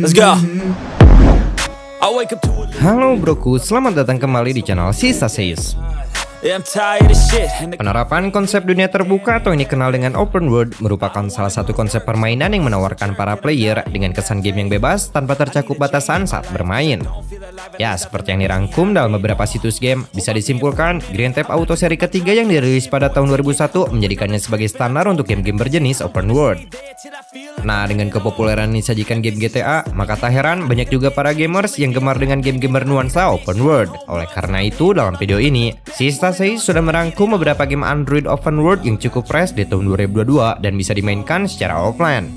Let's go. Halo broku, selamat datang kembali di channel Sisa Says. Penerapan konsep dunia terbuka atau ini kenal dengan open world merupakan salah satu konsep permainan yang menawarkan para player dengan kesan game yang bebas tanpa tercakup batasan saat bermain. Ya, seperti yang dirangkum dalam beberapa situs game, bisa disimpulkan Grand Theft Auto seri ketiga yang dirilis pada tahun 2001 menjadikannya sebagai standar untuk game-game berjenis open world. Nah, dengan kepopuleran yang disajikan game GTA, maka tak heran banyak juga para gamers yang gemar dengan game-game bernuansa open world. Oleh karena itu, dalam video ini, Sista Sei sudah merangkum beberapa game Android open world yang cukup fresh di tahun 2022 dan bisa dimainkan secara offline.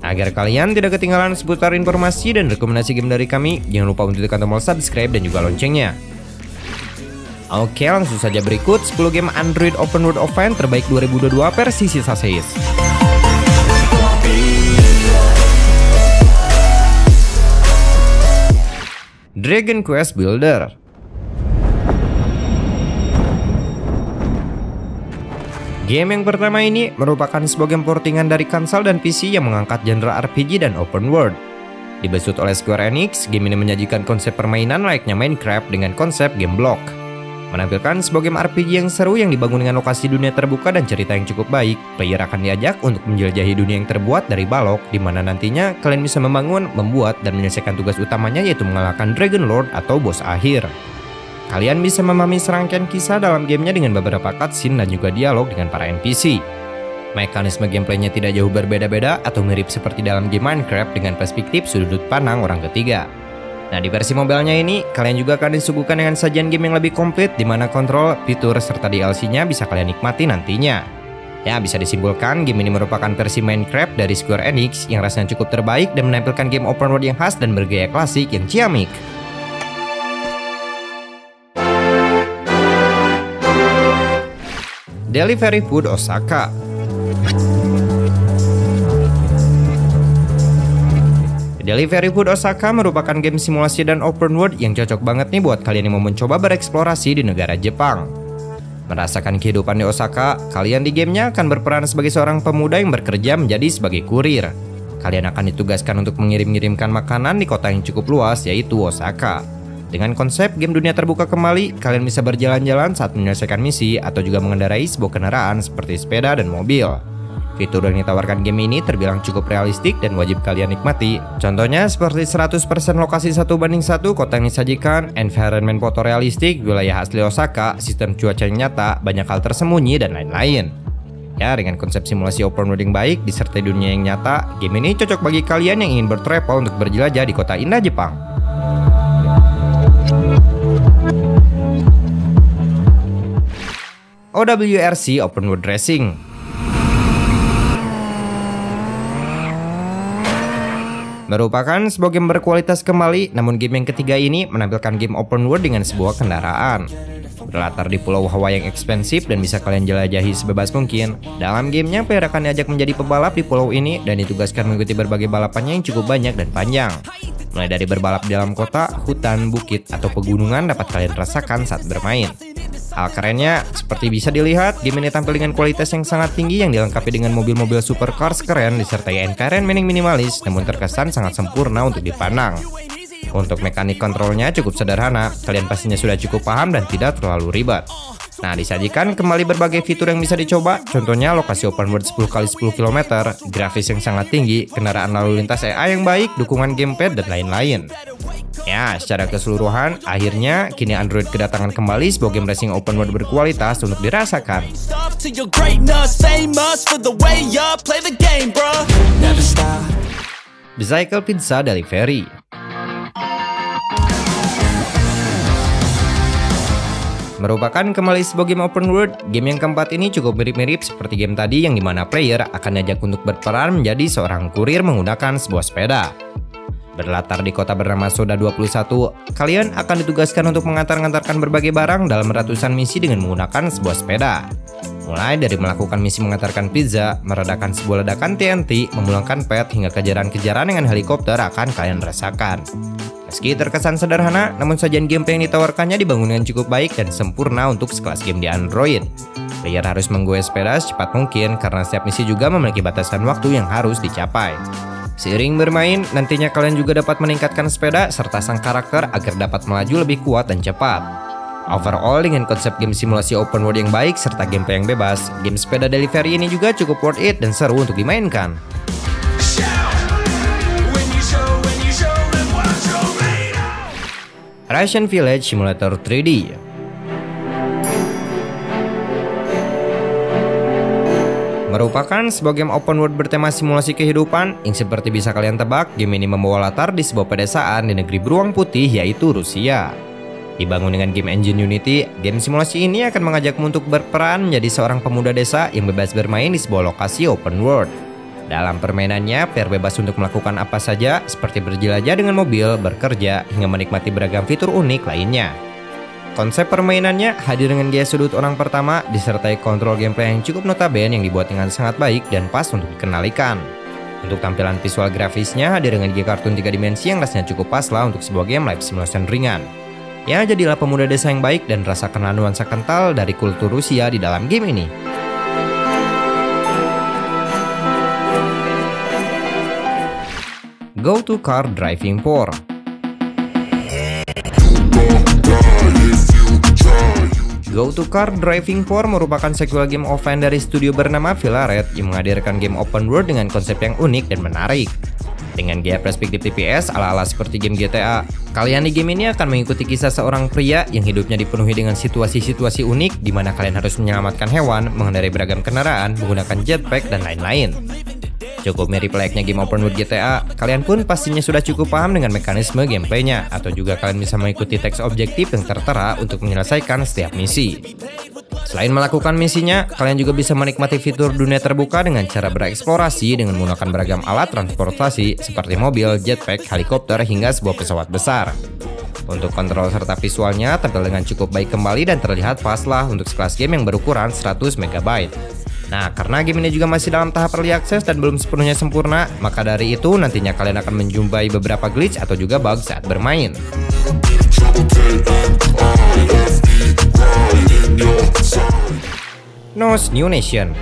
Agar kalian tidak ketinggalan seputar informasi dan rekomendasi game dari kami, jangan lupa untuk tekan tombol subscribe dan juga loncengnya. Oke, langsung saja berikut 10 game Android Open World Offline terbaik 2022 versi Sisa Seis. Dragon Quest Builder Game yang pertama ini merupakan sebuah game portingan dari konsol dan PC yang mengangkat genre RPG dan open world. Dibesut oleh Square Enix, game ini menyajikan konsep permainan layaknya Minecraft dengan konsep game block. Menampilkan sebuah game RPG yang seru yang dibangun dengan lokasi dunia terbuka dan cerita yang cukup baik, player akan diajak untuk menjelajahi dunia yang terbuat dari balok, di mana nantinya kalian bisa membangun, membuat, dan menyelesaikan tugas utamanya yaitu mengalahkan Dragon Lord atau bos akhir. Kalian bisa memahami serangkaian kisah dalam gamenya dengan beberapa cutscene dan juga dialog dengan para NPC. Mekanisme gameplaynya tidak jauh berbeda-beda atau mirip seperti dalam game Minecraft dengan perspektif sudut pandang orang ketiga. Nah di versi mobilenya ini, kalian juga akan disuguhkan dengan sajian game yang lebih komplit di mana kontrol, fitur, serta DLC-nya bisa kalian nikmati nantinya. Ya, bisa disimpulkan game ini merupakan versi Minecraft dari Square Enix yang rasanya cukup terbaik dan menampilkan game open world yang khas dan bergaya klasik yang ciamik. Delivery Food Osaka Delivery Food Osaka merupakan game simulasi dan open world yang cocok banget nih buat kalian yang mau mencoba bereksplorasi di negara Jepang. Merasakan kehidupan di Osaka, kalian di gamenya akan berperan sebagai seorang pemuda yang bekerja menjadi sebagai kurir. Kalian akan ditugaskan untuk mengirim-ngirimkan makanan di kota yang cukup luas yaitu Osaka. Dengan konsep game dunia terbuka kembali, kalian bisa berjalan-jalan saat menyelesaikan misi atau juga mengendarai sebuah kendaraan seperti sepeda dan mobil. Fitur yang ditawarkan game ini terbilang cukup realistik dan wajib kalian nikmati. Contohnya seperti 100% lokasi satu banding satu kota yang disajikan, environment foto realistik, wilayah asli Osaka, sistem cuaca yang nyata, banyak hal tersembunyi, dan lain-lain. Ya, dengan konsep simulasi open world yang baik disertai dunia yang nyata, game ini cocok bagi kalian yang ingin bertravel untuk berjelajah di kota indah Jepang. OWRC Open World Racing merupakan sebuah game berkualitas kembali, namun game yang ketiga ini menampilkan game open world dengan sebuah kendaraan. Berlatar di pulau Hawaii yang ekspensif dan bisa kalian jelajahi sebebas mungkin. Dalam gamenya, player akan diajak menjadi pebalap di pulau ini dan ditugaskan mengikuti berbagai balapannya yang cukup banyak dan panjang. Mulai dari berbalap di dalam kota, hutan, bukit, atau pegunungan dapat kalian rasakan saat bermain. Hal kerennya, seperti bisa dilihat, game ini tampil dengan kualitas yang sangat tinggi yang dilengkapi dengan mobil-mobil supercars keren disertai environment yang minimalis namun terkesan sangat sempurna untuk dipandang. Untuk mekanik kontrolnya cukup sederhana, kalian pastinya sudah cukup paham dan tidak terlalu ribet. Nah, disajikan kembali berbagai fitur yang bisa dicoba, contohnya lokasi open world 10x10 km, grafis yang sangat tinggi, kendaraan lalu lintas AI yang baik, dukungan gamepad, dan lain-lain. Ya, secara keseluruhan, akhirnya kini Android kedatangan kembali sebuah game racing open world berkualitas untuk dirasakan. Way up. Play the Merupakan kembali sebuah game open world, game yang keempat ini cukup mirip-mirip seperti game tadi yang di mana player akan diajak untuk berperan menjadi seorang kurir menggunakan sebuah sepeda. Berlatar di kota bernama Soda 21, kalian akan ditugaskan untuk mengantar-ngantarkan berbagai barang dalam ratusan misi dengan menggunakan sebuah sepeda. Mulai dari melakukan misi mengantarkan pizza, meredakan sebuah ledakan TNT, memulangkan pet, hingga kejaran-kejaran dengan helikopter akan kalian rasakan. Meski terkesan sederhana, namun sajian gameplay yang ditawarkannya dibangun dengan cukup baik dan sempurna untuk sekelas game di Android. Player harus menggoes sepeda secepat mungkin karena setiap misi juga memiliki batasan waktu yang harus dicapai. Seiring bermain, nantinya kalian juga dapat meningkatkan sepeda serta sang karakter agar dapat melaju lebih kuat dan cepat. Overall, dengan konsep game simulasi open world yang baik serta gameplay yang bebas, game sepeda delivery ini juga cukup worth it dan seru untuk dimainkan. Russian Village Simulator 3D. Merupakan sebuah game open world bertema simulasi kehidupan yang seperti bisa kalian tebak, game ini membawa latar di sebuah pedesaan di negeri beruang putih yaitu Rusia. Dibangun dengan game engine Unity, game simulasi ini akan mengajakmu untuk berperan menjadi seorang pemuda desa yang bebas bermain di sebuah lokasi open world. Dalam permainannya, player bebas untuk melakukan apa saja seperti berjelajah dengan mobil, bekerja, hingga menikmati beragam fitur unik lainnya. Konsep permainannya hadir dengan gaya sudut orang pertama disertai kontrol gameplay yang cukup notabene yang dibuat dengan sangat baik dan pas untuk dikenalikan. Untuk tampilan visual grafisnya hadir dengan gaya kartun tiga dimensi yang rasanya cukup pas lah untuk sebuah game live simulation ringan. Ya jadilah pemuda desa yang baik dan rasakanlah nuansa kental dari kultur Rusia di dalam game ini. Go to Car Driving 4 Go to Car Driving 4 merupakan sequel game offline dari studio bernama Villaret yang menghadirkan game open world dengan konsep yang unik dan menarik. Dengan gaya perspektif TPS ala-ala seperti game GTA, kalian di game ini akan mengikuti kisah seorang pria yang hidupnya dipenuhi dengan situasi-situasi unik di mana kalian harus menyelamatkan hewan, mengendarai beragam kendaraan, menggunakan jetpack, dan lain-lain. Cukup mirip layaknya game open world GTA, kalian pun pastinya sudah cukup paham dengan mekanisme gameplaynya, atau juga kalian bisa mengikuti teks objektif yang tertera untuk menyelesaikan setiap misi. Selain melakukan misinya, kalian juga bisa menikmati fitur dunia terbuka dengan cara bereksplorasi dengan menggunakan beragam alat transportasi seperti mobil, jetpack, helikopter, hingga sebuah pesawat besar. Untuk kontrol serta visualnya tampil dengan cukup baik kembali dan terlihat pas lah untuk sekelas game yang berukuran 100 MB. Nah, karena game ini juga masih dalam tahap early access dan belum sepenuhnya sempurna, maka dari itu nantinya kalian akan menjumpai beberapa glitch atau juga bug saat bermain. Nos New Nation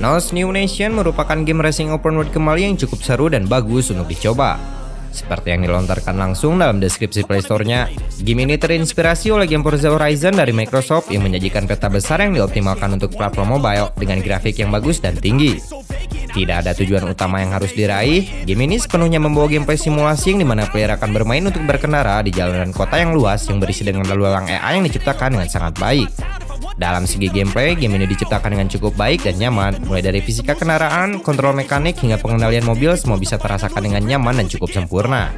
Nos New Nation merupakan game racing open world kembali yang cukup seru dan bagus untuk dicoba. Seperti yang dilontarkan langsung dalam deskripsi Playstore-nya, game ini terinspirasi oleh game Forza Horizon dari Microsoft yang menyajikan peta besar yang dioptimalkan untuk platform mobile dengan grafik yang bagus dan tinggi. Tidak ada tujuan utama yang harus diraih, game ini sepenuhnya membawa gameplay simulasi yang di mana player akan bermain untuk berkendara di jalanan kota yang luas yang berisi dengan lalu lalang AI yang diciptakan dengan sangat baik. Dalam segi gameplay, game ini diciptakan dengan cukup baik dan nyaman, mulai dari fisika kendaraan, kontrol mekanik, hingga pengendalian mobil semua bisa terasakan dengan nyaman dan cukup sempurna.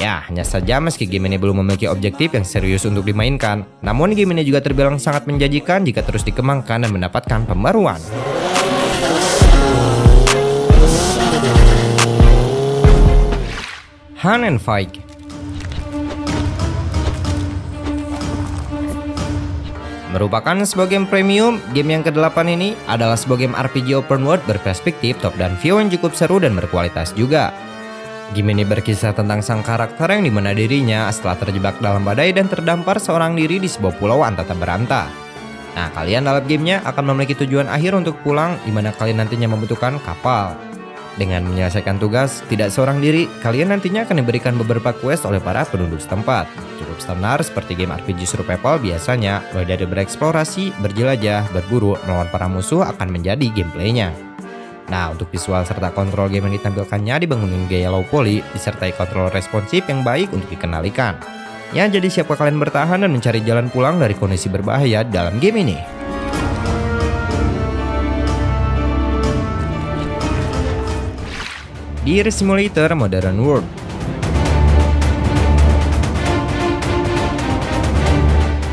Ya, hanya saja meski game ini belum memiliki objektif yang serius untuk dimainkan, namun game ini juga terbilang sangat menjanjikan jika terus dikembangkan dan mendapatkan pembaruan. Han and Fight Merupakan sebuah game premium, game yang ke-8 ini adalah sebuah game RPG open world berperspektif top dan view yang cukup seru dan berkualitas juga. Game ini berkisah tentang sang karakter yang di mana dirinya setelah terjebak dalam badai dan terdampar seorang diri di sebuah pulau antata beranta. Nah, kalian dalam gamenya akan memiliki tujuan akhir untuk pulang di mana kalian nantinya membutuhkan kapal. Dengan menyelesaikan tugas tidak seorang diri, kalian nantinya akan diberikan beberapa quest oleh para penduduk setempat. Cukup standar seperti game RPG survival biasanya, mulai dari bereksplorasi, berjelajah, berburu, melawan para musuh akan menjadi gameplaynya. Nah, untuk visual serta kontrol game yang ditampilkannya dibangunin gaya low poly, disertai kontrol responsif yang baik untuk dikenalikan. Ya, jadi siapa kalian bertahan dan mencari jalan pulang dari kondisi berbahaya dalam game ini? Deer Simulator Modern World.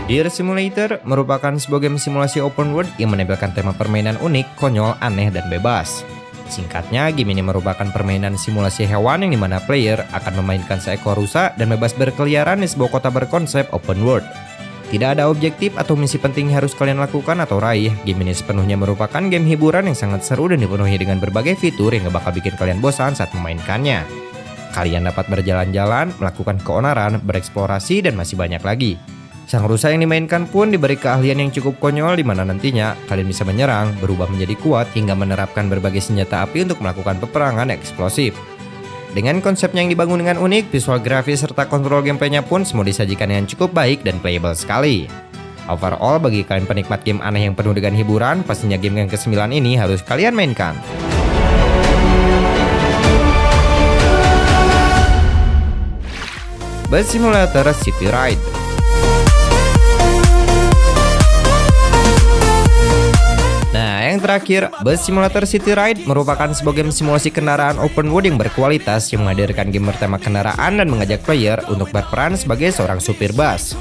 Deer Simulator merupakan sebuah game simulasi open world yang menampilkan tema permainan unik, konyol, aneh, dan bebas. Singkatnya, game ini merupakan permainan simulasi hewan yang di mana player akan memainkan seekor rusa dan bebas berkeliaran di sebuah kota berkonsep open world. Tidak ada objektif atau misi penting yang harus kalian lakukan atau raih. Game ini sepenuhnya merupakan game hiburan yang sangat seru dan dipenuhi dengan berbagai fitur yang gak bakal bikin kalian bosan saat memainkannya. Kalian dapat berjalan-jalan, melakukan keonaran, bereksplorasi, dan masih banyak lagi. Sang rusa yang dimainkan pun diberi keahlian yang cukup konyol di mana nantinya kalian bisa menyerang, berubah menjadi kuat, hingga menerapkan berbagai senjata api untuk melakukan peperangan eksplosif. Dengan konsepnya yang dibangun dengan unik, visual grafis serta kontrol gameplaynya pun semua disajikan dengan cukup baik dan playable sekali. Overall, bagi kalian penikmat game aneh yang penuh dengan hiburan, pastinya game yang ke-9 ini harus kalian mainkan. Bus Simulator City Ride yang terakhir, Bus Simulator City Ride merupakan sebuah game simulasi kendaraan open world yang berkualitas yang menghadirkan game bertema kendaraan dan mengajak player untuk berperan sebagai seorang supir bus.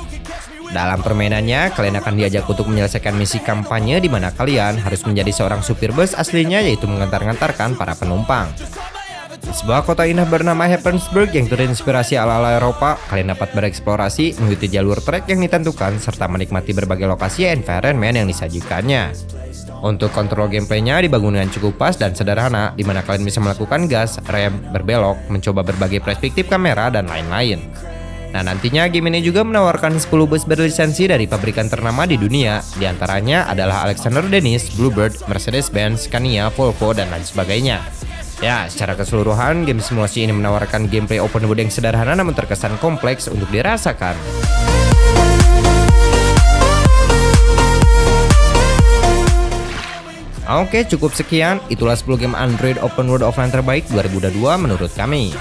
Dalam permainannya, kalian akan diajak untuk menyelesaikan misi kampanye di mana kalian harus menjadi seorang supir bus aslinya yaitu mengantar-ngantarkan para penumpang. Di sebuah kota indah bernama Happensburg yang terinspirasi ala-ala Eropa, kalian dapat bereksplorasi, mengikuti jalur trek yang ditentukan, serta menikmati berbagai lokasi environment yang disajikannya. Untuk kontrol gameplaynya dibangun dengan cukup pas dan sederhana, di mana kalian bisa melakukan gas, rem, berbelok, mencoba berbagai perspektif kamera, dan lain-lain. Nah nantinya game ini juga menawarkan 10 bus berlisensi dari pabrikan ternama di dunia. Di antaranya adalah Alexander Dennis, Bluebird, Mercedes-Benz, Scania, Volvo, dan lain sebagainya. Ya, secara keseluruhan game simulasi ini menawarkan gameplay open world yang sederhana namun terkesan kompleks untuk dirasakan Oke, cukup sekian. Itulah 10 game Android Open World Offline terbaik 2022 menurut kami.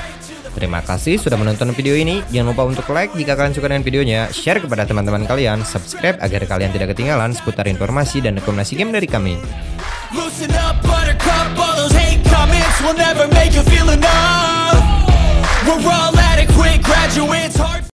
Terima kasih sudah menonton video ini. Jangan lupa untuk like jika kalian suka dengan videonya, share kepada teman-teman kalian, subscribe agar kalian tidak ketinggalan seputar informasi dan rekomendasi game dari kami.